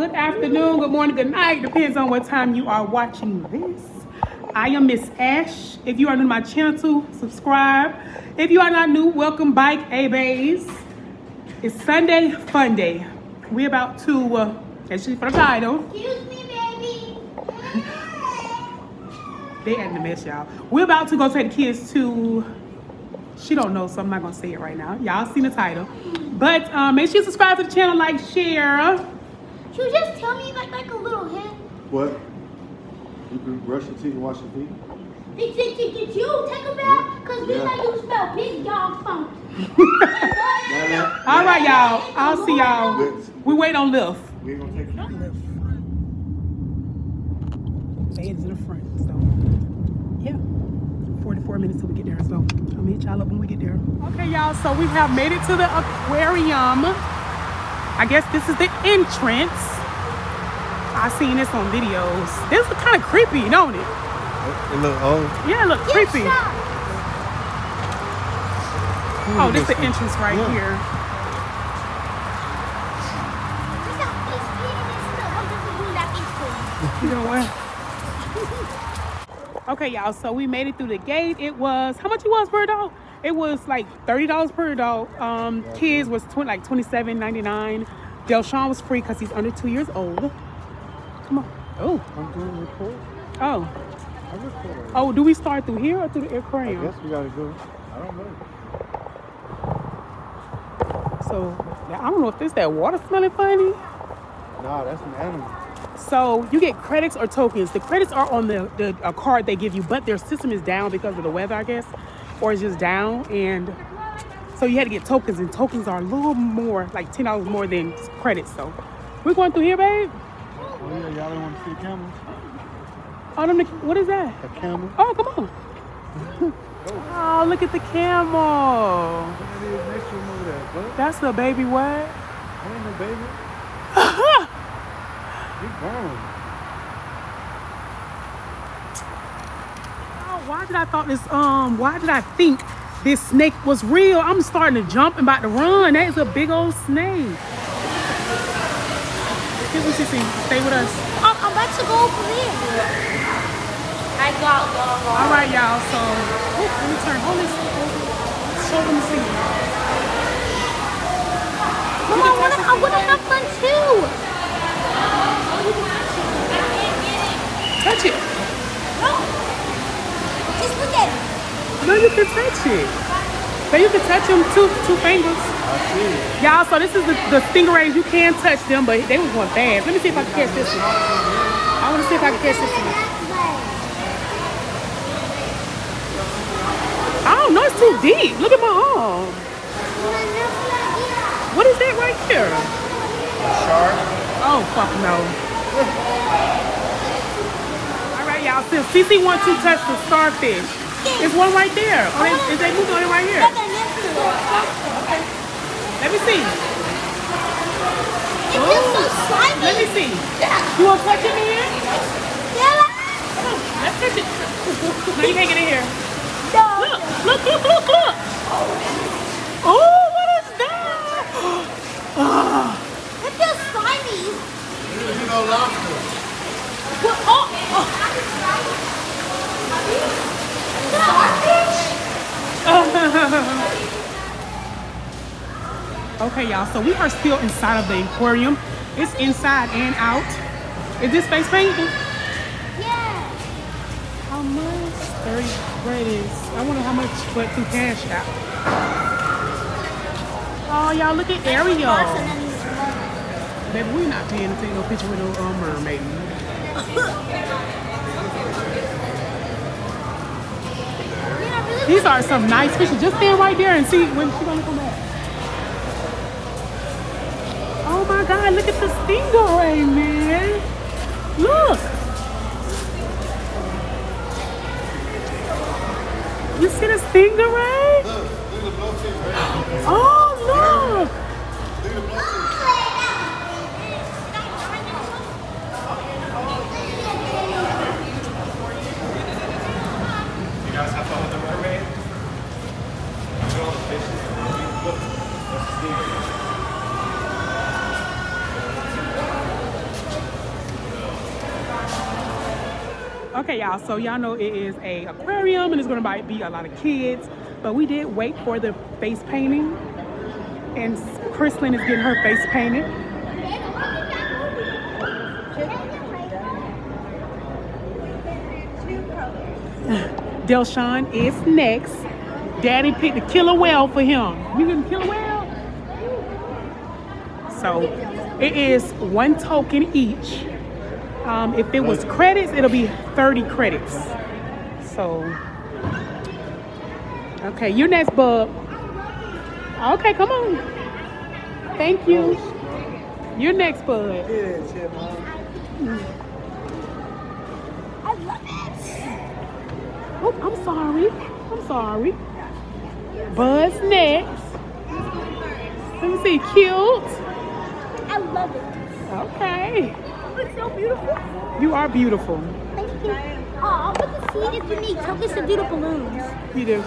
Good afternoon, good morning, good night. Depends on what time you are watching this. I am Miss Ash. If you are new to my channel, subscribe. If you are not new, welcome Bike A Bays. It's Sunday Fun Day. We're about to, uh, as you for the title, Excuse me, baby. they adding the mess, y'all. We're about to go take the kids to. She don't know, so I'm not gonna say it right now. Y'all seen the title, but um, make sure you subscribe to the channel, like, share. Should you just tell me like like a little hint? What? You can brush your teeth and wash your feet? Did, did, did, did you take a bath? Cause we Yeah. like you smell big dog funk. All right, y'all. I'll see y'all. We wait on Lyft. We ain't gonna take it. Fans in the front, so yeah. 44 minutes till we get there, so I'll meet y'all up when we get there. Okay, y'all, so we have made it to the aquarium. I guess this is the entrance. I seen this on videos. This is kind of creepy, don't it? It look old. Yeah, it look Get creepy. shot. Oh, this is the entrance right Yeah. here. Just got face painted and stuff. I'm just doing that face paint. You know what? Okay, y'all. So we made it through the gate. It was how much it was per adult? It was like thirty dollars per adult. Um, kids was tw- like twenty seven ninety nine. Delshawn was free because he's under two years old. Come on. Oh, I'm doing a report. oh, I record. oh. Do we start through here or through the I aquarium? guess we gotta go. I don't know. So I don't know if this that water smelling funny. Nah, that's an animal. So you get credits or tokens. The credits are on the, the a card they give you, but their system is down because of the weather, I guess, or it's just down. And so you had to get tokens, and tokens are a little more, like ten dollars more than credits. So we're going through here, babe. Oh yeah, y'all don't want to see the camels? Oh, them, what is that? A camel? Oh, come on. Oh, look at the camel. What next to him over there? That's the baby what? That ain't no baby. You grown. Oh, why did I thought this? Um, why did I think this snake was real? I'm starting to jump and about to run. That is a big old snake. Excuse me, Sissy. Stay with us. I'm, I'm about to go over there. I got long All right, y'all. So oh, let me turn. Hold this. Show them the scene. Mom, I wanna, I wanna have fun too. Touch it. No. Just look at it. No, you can touch it. So you can touch them two two fingers. Y'all, so this is the, the stingrays. You can touch them, but they was going fast. Let me see if I can catch this one. I want to see if I can catch this one. Oh, I don't know. It's too deep. Look at my arm. What is that right here? A shark? Oh, fuck no. All right, y'all. Since CC wants to touch the starfish, there's one right there. Oh, they, is they moving on it right here? Let me see. It feels so slimy. Let me see. You want to touch it in here? Yeah. Let's touch it. No, you can't get in here. No. Look, look, look, look, look. Oh, what is that? Ah. It feels slimy. You know lobster. What? Oh, oh. Okay, y'all. So we are still inside of the aquarium. It's inside and out. Is this face painted? Yeah. How much? 30 credits. I wonder how much went through cash out. Oh, y'all, look at Ariel. Baby, we're not paying to take no picture with no um, mermaid. These are some nice fishes. Just stand right there and see when she's gonna come back. My God, look at the stingray, man. Look. You see the stingray? Look, look at the blowfish right. Oh, look. Look at the blowfish. You guys have fun with the mermaid? Look at all the fishes. Look, that's the stingray. Okay, y'all. So y'all know it is a aquarium, and it's gonna be a lot of kids. But we did wait for the face painting, and Chrislyn is getting her face painted. Delshawn is next. Daddy picked the killer whale for him. You getting killer whale? So it is one token each. Um, if it was credits, it'll be 30 credits. So, okay, you're next, bub. Okay, come on. Thank you. You're next, bud. Yeah, shit, mom. I love it. Oh, I'm sorry. I'm sorry. Buzz next. Let me see. Cute. I love it. Okay. Oh, it's so beautiful. You are beautiful. Thank you. Oh, but the seed is unique. Tell us to do the balloons. You do.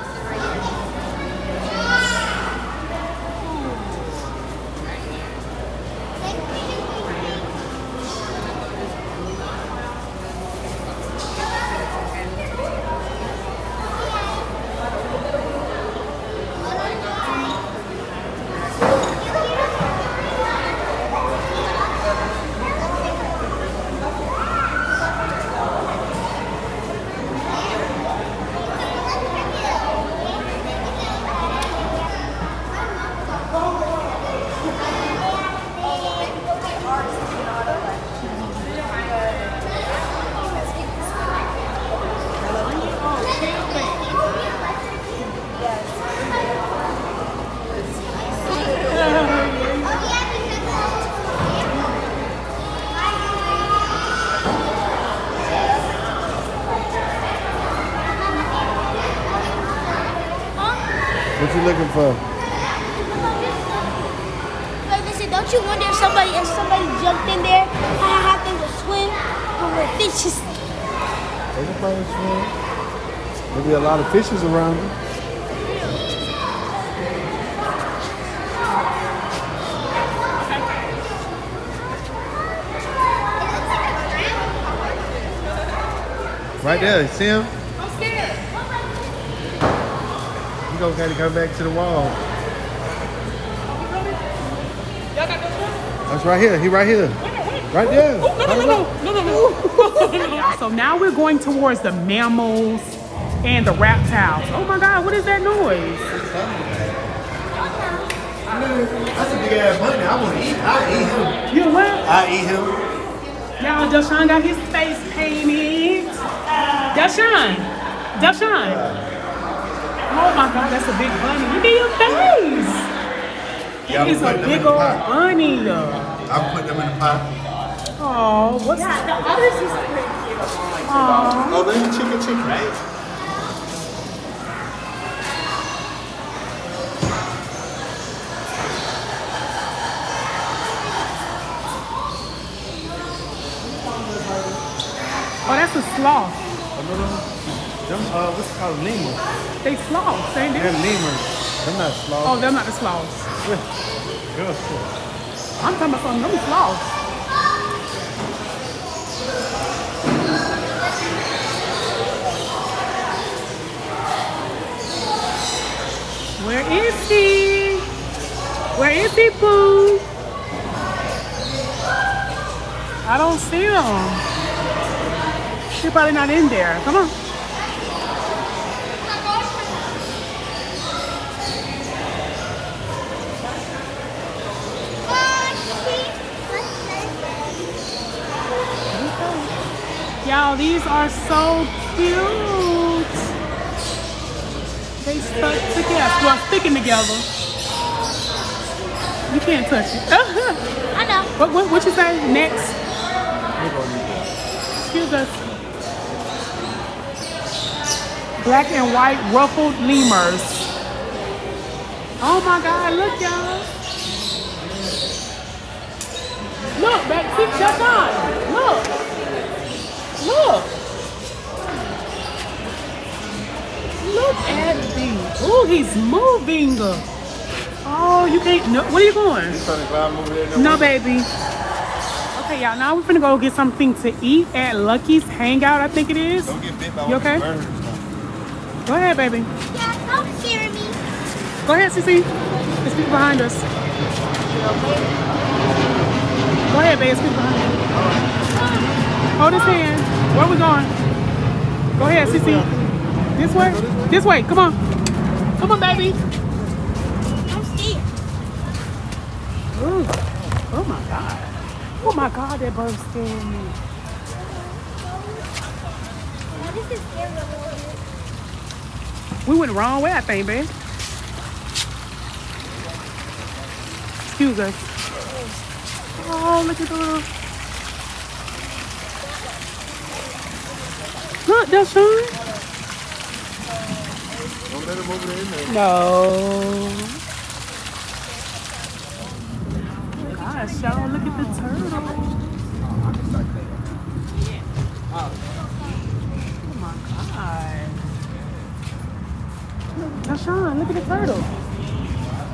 What you looking for? Like listen, don't you wonder if somebody if somebody jumped in there, how how they would swim or would fishes? Probably swim. Maybe a lot of fishes around. Right there, see him? I'm scared. You gonna gotta come back to the wall. That's right here. He right here. Right there. Oh, no, no, no, no, no, no, no. so now we're going towards the mammals and the reptiles. Oh my God, what is that noise? That's a big ass bunny. I want to eat. I eat him. You know what? I eat him. Y'all, Deshaun got his face painted. Deshaun, Deshaun. Oh my God, that's a big bunny. Look at your face. Yeah, I'm It's a big in the old pot. bunny. I'm putting them in the pot. Oh, what's The others is pretty cute. Aw. Oh, there's chicken, chicken. Right? Oh, that's a sloth. Them, uh, what's it called? Lemurs. They sloths, ain't they? They're they? lemurs. They're not sloths. Oh, they're not the sloths. Good. I'm talking about some of them sloths. Where is he? Where is he, Pooh? I don't see him. He's probably not in there. Come on. Y'all, these are so cute. They stuck together. Well, sticking together. You can't touch it. I know. what, what, what you say? Next. Excuse us. Black and white ruffled lemurs. Oh my God, look y'all. Look, back, see, shut on. Look. Look. Look at these. Oh, he's moving. Oh, you can't. No, where are you going? He's trying to climb over there. No, baby. Okay, Okay, y'all. Now we're gonna go get something to eat at Lucky's Hangout. I think it is. Don't get bit by You okay? these birds. now. Go ahead, baby. Yeah, don't scare me. Go ahead, Cece. There's people behind us. Go ahead, baby. There's people behind us. Hold his hand. Where we going? Go ahead, Cece. This way? This way. Come on. Come on, baby. I'm scared. Ooh. Oh my God. Oh my God, that bird scared me. Now, this is scary a little bit. We went the wrong way, I think, babe. Excuse us. Oh, look at the little. Look, that's Sean. Don't let him over there in there. No. Gosh, y'all, look at the turtle. Oh my God. Tashawn, look at the turtle.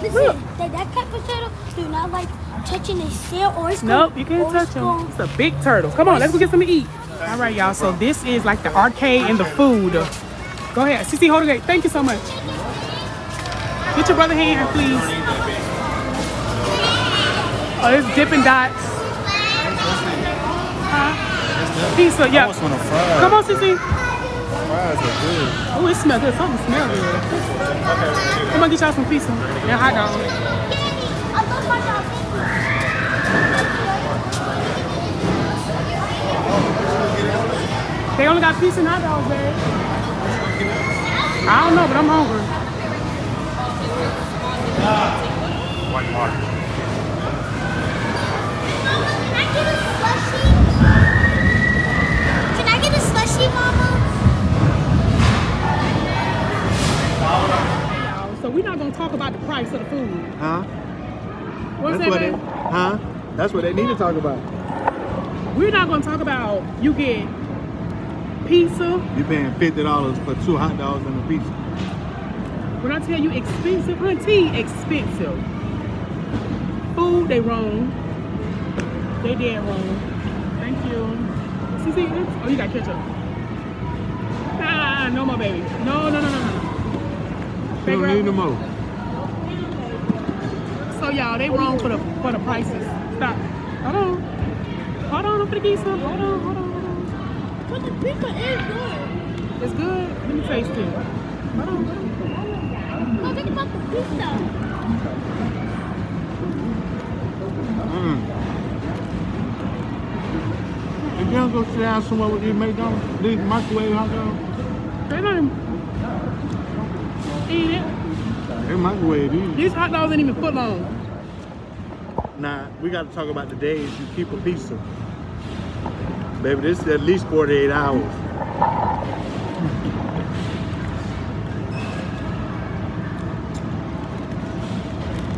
Listen, that, that type of turtle do not like touching its tail or its Nope, you can't touch him. It's a big turtle. Come on, let's go get something to eat. All right, y'all. So this is like the arcade and the food. Go ahead. CC, hold it. Thank you so much. Get your brother hand, please. Oh, it's Dippin' Dots. Huh? Pizza, yeah. want some of the fries. Come on. Fries are good. Oh, it smells good. Something smells good. Come on, get y'all some pizza and hot dog. I love my dog. They only got pizza and hot dogs, babe. I don't know, but I'm hungry. White water. Can I get a slushie? Can I get a slushie, Mama? So we're not gonna talk about the price of the food. Huh? What's That's what that, they, huh? That's what they need to talk about. We're not gonna talk about you get pizza. You're paying fifty dollars for two hot dogs and a pizza. When I tell you expensive, auntie, expensive. Food, they wrong. They dead wrong. Thank you. See, see, this? Oh, you got ketchup. Ah, no more, baby. No, no, no, no, no. You don't need no more. So y'all, they wrong for the for the prices. Stop. Hold on. Hold on, I'm finna get some. Hold on, hold on, hold on. But the pizza is good. It's good. Let me taste it. Hold on. No, think about the pizza. Mm. You don't go sit down somewhere with these McDonald's, these microwave hot dogs, They don't even eat it. they microwave these. These hot dogs ain't even foot long. Nah, we got to talk about the days you keep a pizza. Baby, this is at least 48 hours.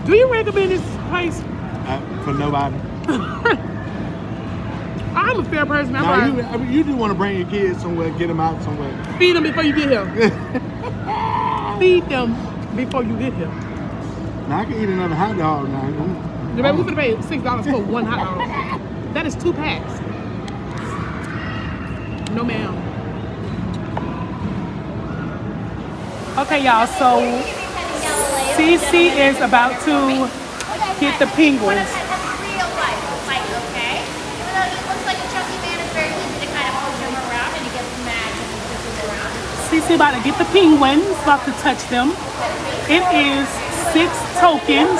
Do you recommend this place? Uh, for nobody. I'm a fair person. I'm you, I mean, you do want to bring your kids somewhere, get them out somewhere. feed them before you get here. feed them before you get here. Now, I can eat another hot dog now. I'm- The baby, we oh. finna pay six dollars for one hot dog. That is two packs. No ma'am. Okay, y'all. So CC is about to get the penguins. real life fight, okay? Even though he looks like a chunky man, it's very easy to kind of push him around and he gets mad when he pushes around. CC about to get the penguins. About to touch them. It is six tokens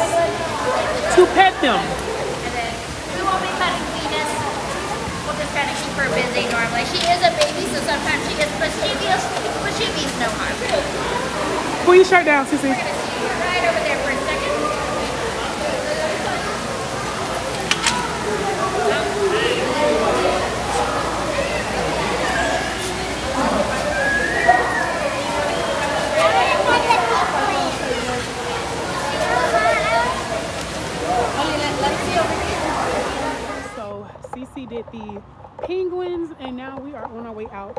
to pet them. And then we won't be cutting Venus. We'll kind of keep her busy normally. She is a baby, so sometimes she gets mischievous, but she means no harm. Pull your shirt down, CC. gonna see you right over there for a second. So CC did the penguins, and now we are on our way out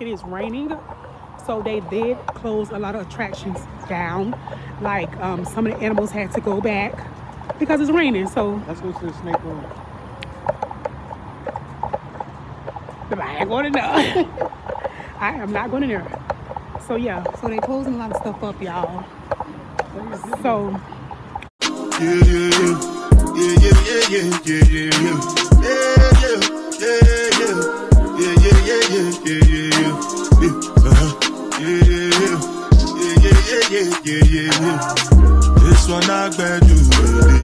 of the park. It is raining, so they did close a lot of attractions down. Like um, some of the animals had to go back because it's raining. So Let's go to the snake room. But I ain't going in there. I am not going in there. So yeah, so they closing a lot of stuff up, y'all. So Yeah, yeah, yeah. Yeah, yeah, yeah, yeah, yeah, yeah, yeah. Yeah, yeah, yeah, yeah. Yeah, yeah, yeah, yeah, uh-huh. Yeah, yeah. Yeah, yeah, yeah, yeah, yeah, yeah, yeah. This one I bet you.